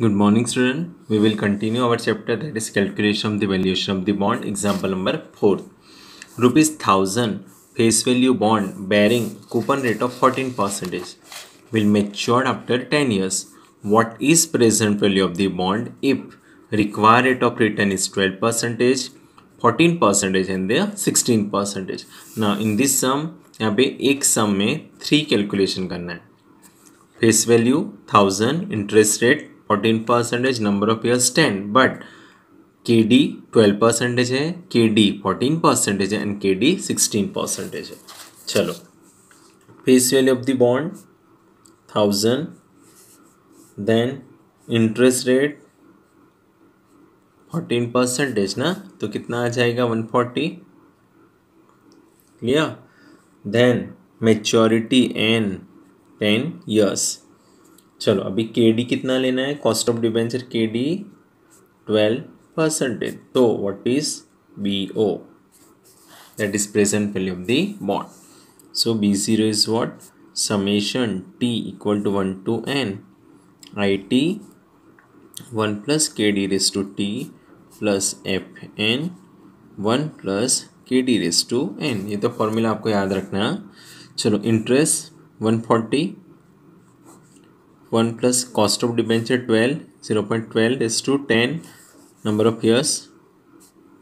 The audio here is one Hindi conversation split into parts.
Good morning student we will continue our chapter that is calculation of the valuation of the bond example number fourth rupees thousand face value bond bearing coupon rate of fourteen percentage will mature after ten years what is present value of the bond if require rate of return is twelve percentage fourteen percentage and the sixteen percentage ना इन दिस सम यहाँ पे एक सम में थ्री कैलकुलेशन करना है. Face value thousand interest rate fourteen percentage number of years ten but K D twelve percentage है के डी फोर्टीन परसेंटेज है and K D sixteen percentage है। चलो। Face value of the bond thousand then interest rate fourteen percentage ना तो कितना आ जाएगा? One forty clear then maturity N ten years चलो, अभी के डी कितना लेना है? Cost of debenture K D twelve percentage तो what is B O that is present value of the bond so B zero is what summation t equal to 1 to n. It 1 plus kd raised to T plus F N one plus K D raise to N ये तो फॉर्मूला आपको याद रखना चलो interest one forty one plus cost of debenture twelve zero point twelve is to ten number of years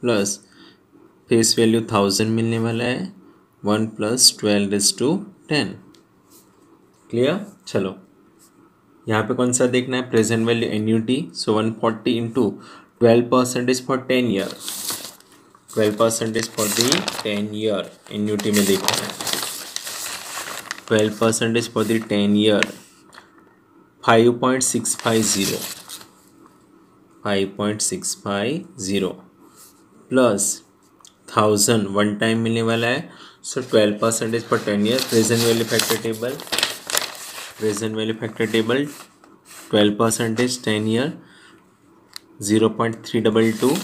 plus face value thousand मिलने वाला है one plus twelve is to ten clear चलो। यहाँ पे कौन सा देखना है? Present value annuity so one forty into twelve percentage for ten year twelve percentage for the ten year annuity में देखना है। Twelve percentage for the ten year five point six five zero five point six five zero plus thousand one time मिलने वाला है सो ट्वेल्व परसेंटेज पर ten year present value factor table present value factor table twelve percentage ten year zero point three double two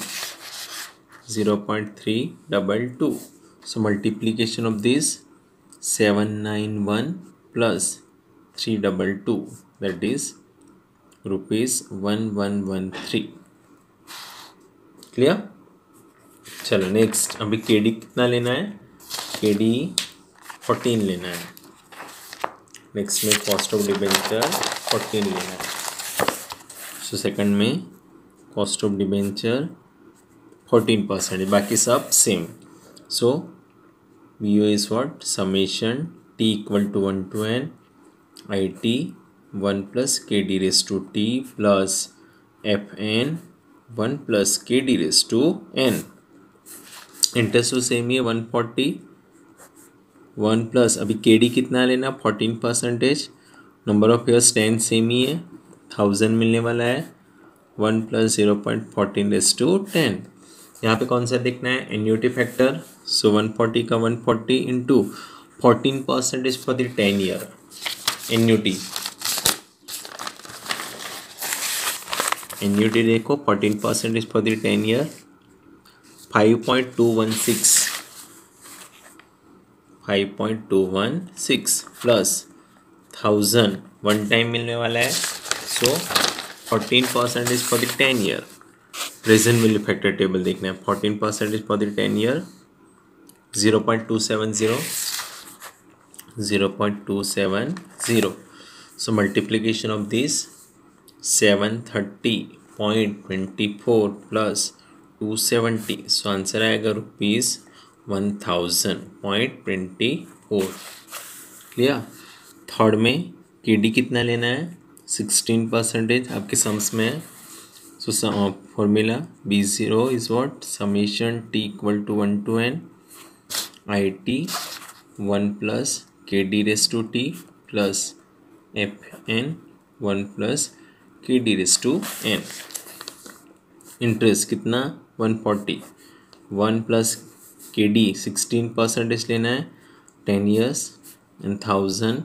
zero point three double two so multiplication of this seven nine one plus three double two that is rupees 1113 clear चलो नेक्स्ट अभी के डी कितना लेना है? के डी फोर्टीन लेना है. नेक्स्ट में कॉस्ट ऑफ़ डिबेंचर फोर्टीन लेना है. सो सेकंड में cost of debenture fourteen percent बाकी सब same so V U is what summation T equal to one to N I T one plus K D raise to T plus F N one plus K D raise to N. Interest तो सेम ही है, वन फोर्टी। वन प्लस, अभी के डी कितना लेना? Fourteen percentage. Number of years ten same ही है। थाउज़ेंड मिलने वाला है। One plus zero point fourteen raise to ten यहाँ पे कौन सा देखना है? Annuity factor so one forty का one forty into fourteen percentage for the ten year annuity annuity देखो fourteen percentage for the ten year five point two one six five point two one six plus thousand one time मिलने वाला है. So fourteen percentage for the ten year present value factor table देखना है. Fourteen percentage for the ten year zero point two seven zero zero point two seven zero so multiplication of this seven thirty point twenty four plus two seventy, so answer आएगा rupees one thousand point twenty four. Clear? Third में के डी कितना लेना है? सिक्सटीन परसेंटेज आपके सम्स में है। So formula B zero is what summation T equal to one to N I T one plus K D raise to T plus F N one plus K D raise to N interest कितना? One forty one plus K D sixteen percentage लेना है. Ten years and thousand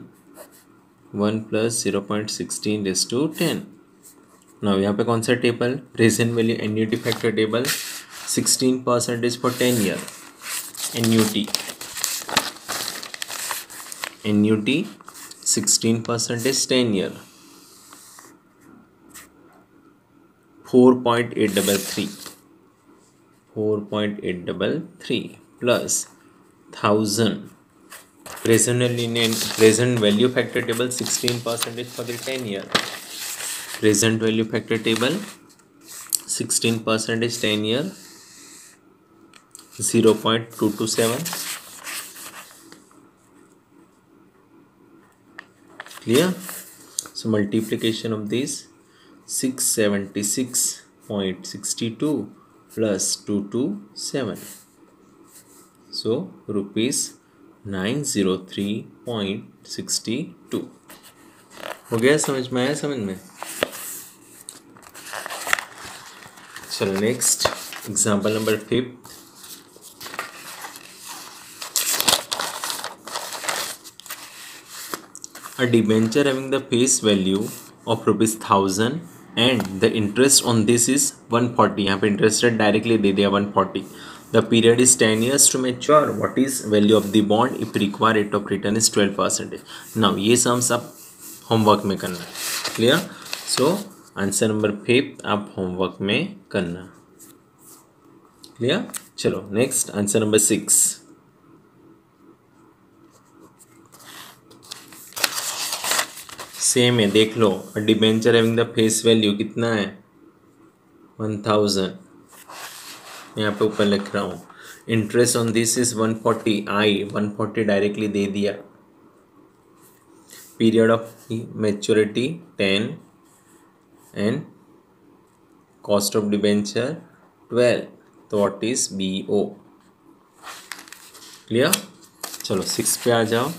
one plus zero point sixteen raise to ten now यहाँ पे कौन सा table present value annuity factor table sixteen percentage for ten year N U annuity annuity sixteen percentage ten year 4.833 4.833 plus 1000 present present value factor table 16 percentage for the 10 year. Present value factor table 16 percentage 10 year. 0 0.227 clear? So multiplication of these. 676.62 plus 227 so rupees nine zero three point sixty two हो गया समझ में आया समझ में चलो next example number fifth a debenture having the face value of rupees thousand and the interest on this is one forty यहाँ पर इंटरेस्ट रेट डायरेक्टली दे दिया one forty the period is ten years to mature what is value of the bond if require rate of return is twelve percentage now ये सम्स आप होमवर्क में करना है. Clear so answer number fifth आप होमवर्क में करना. क्लियर चलो next answer number six same है, देख लो debenture having the face value कितना है? वन थाउज़ेंड यहाँ पे ऊपर लिख रहा हूँ। Interest on this is one forty I one forty directly दे दिया। Period of maturity ten and cost of debenture twelve तो what is B O clear चलो सिक्स पे आ जाओ।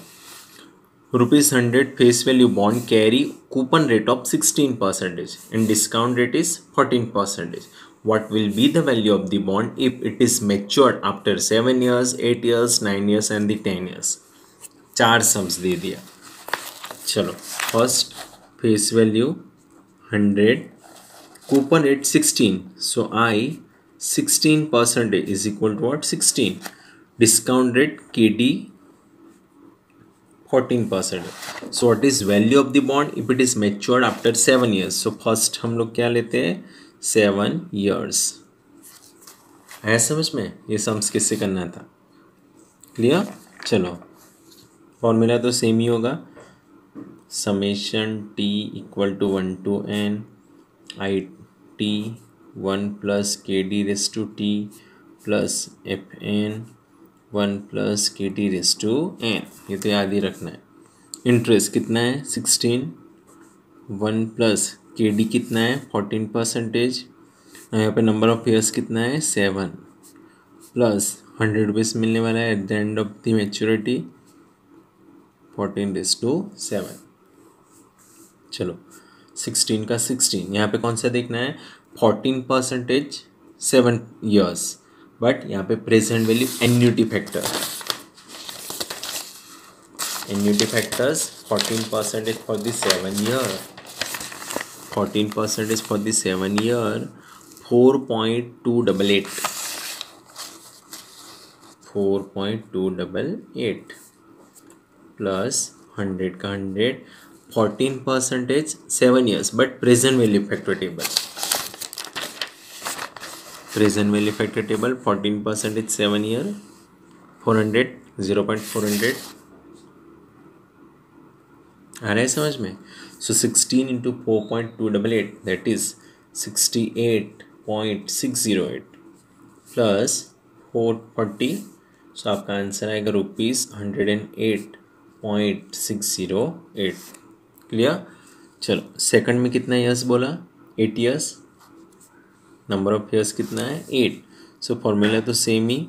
rupees hundred face value bond carry coupon rate of sixteen percentage and discount rate is fourteen percentage what will be the value of the bond if it is matured after 7 years 8 years 9 years and the 10 years चार सम्स दे दिया चलो first face value hundred coupon rate sixteen so I sixteen percentage is equal to what sixteen discount rate K D fourteen percent so what is value of the bond if it is matured after seven years so first हम लोग क्या लेते हैं? सेवन ईयर्स है समझ में? ये सम्स किससे करना था? क्लियर चलो। फॉर्मूला तो सेम ही होगा। Summation T equal to one to N I T one plus K D raise to T plus F N one plus K T raise to N. ये तो याद ही रखना है। इंटरेस्ट कितना है? Sixteen. One plus K D कितना है? Fourteen percentage. यहाँ पे नंबर ऑफ़ ईयर्स कितना है? सेवन। प्लस हंड्रेड रुपीज़ मिलने वाला है at the end of the maturity. Fourteen raise to seven. चलो, सिक्सटीन का सिक्सटीन। यहाँ पे कौन सा देखना है? Fourteen percentage seven years but यहाँ पे present value annuity factor annuity factors fourteen percentage for the seven year fourteen percentage for the seven year four point two double eight four point two double eight plus hundred का hundred fourteen percentage seven years but present value factor table present value factor table fourteen percent percentage seven year four hundred zero point four hundred आ रहा है समझ में? So sixteen into four point two double eight that is sixty eight point six zero eight plus 440 so आपका आंसर आएगा rupees hundred and eight point six zero eight clear चलो सेकंड में कितना ईयर्स बोला? Eight years number of years कितना है? एट सो फॉर्मूला तो सेम ही.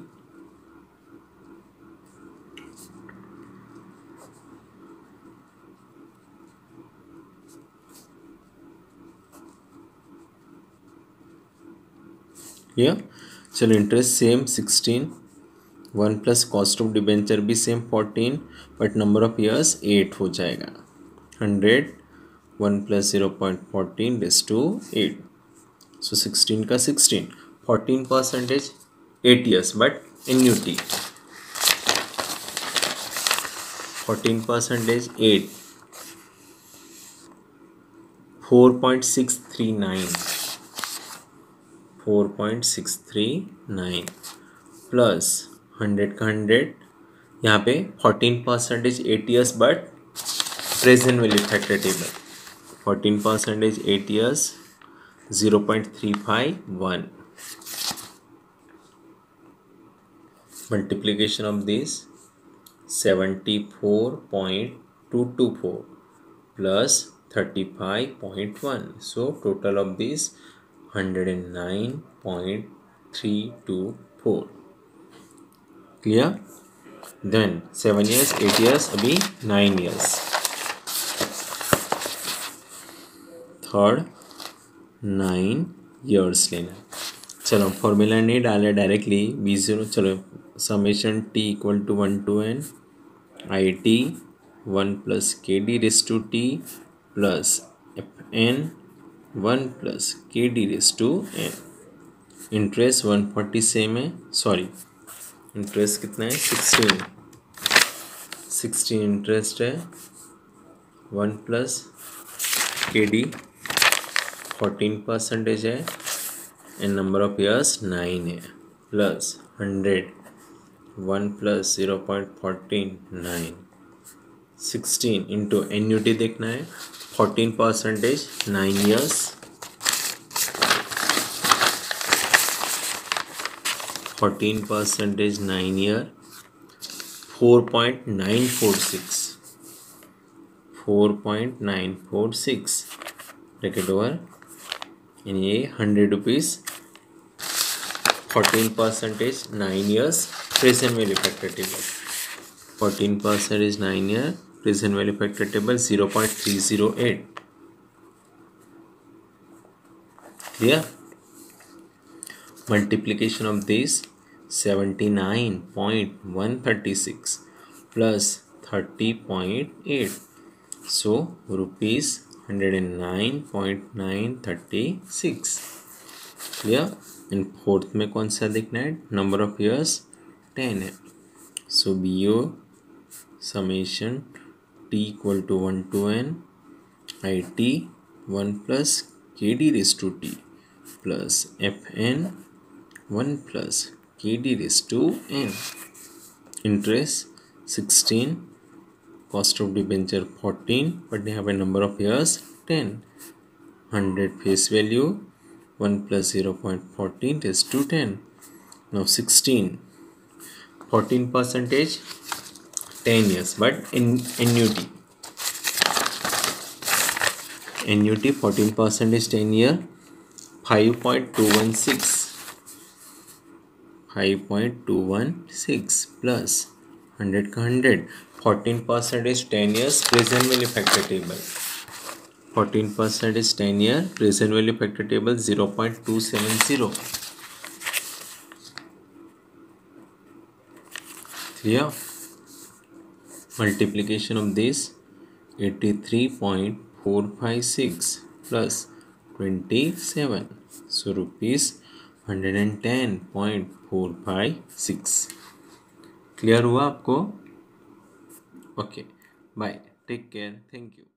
क्लियर चलो interest same sixteen one plus cost of debenture भी same fourteen but number of years eight हो जाएगा. Hundred one plus zero point fourteen raise to eight so sixteen का sixteen fourteen percentage eight years but annuity fourteen percentage eight four point six three nine four point six three nine plus hundred का हंड्रेड यहाँ पे fourteen percentage eight years but present value factor table fourteen percentage eight years 0.351 multiplication of this 74.224 plus 35.1 so total of this 109.324 clear? Then 7 years 8 years abhi 9 years. Third nine years लेना चलो फॉर्मूला नहीं डाले डायरेक्टली बी ज़ीरो चलो summation T equal to one to N I T one plus K D raise to T plus F N one plus K D raise to N interest one forty same है सॉरी इंटरेस्ट कितना है? सिक्सटीन सिक्सटीन इंटरेस्ट है one plus K D fourteen percentage है and number of years nine है plus hundred one plus zero point fourteen nine sixteen into annuity देखना है fourteen percentage nine years fourteen percentage nine year four point nine four six four point nine four six bracket over यानी ये hundred rupees fourteen percentage nine years present value factor table fourteen percentage nine year present value factor table zero point three zero eight clear multiplication of this seventy nine point one thirty six plus thirty point eight so rupees 109.936 clear and fourth में कौन सा देखना है? नंबर ऑफ़ इयर्स टेन है. So B O summation T equal to one to N I T one plus K D raise to T plus F N one plus K D raise to N interest sixteen cost of debenture 14 but they have a number of years 10 100 face value 1 plus 0.14 is 210 now 16 14 percentage 10 years but in annuity annuity 14 percentage 10 year 5.216 5.216 plus 100 100 fourteen percent is ten year present value factor table fourteen percent is ten year present value factor table zero point two seven zero multiplication of this eighty three point four five six plus twenty seven so rupees hundred and ten point four five six clear हुआ आपको? Okay. Bye. Take care. Thank you.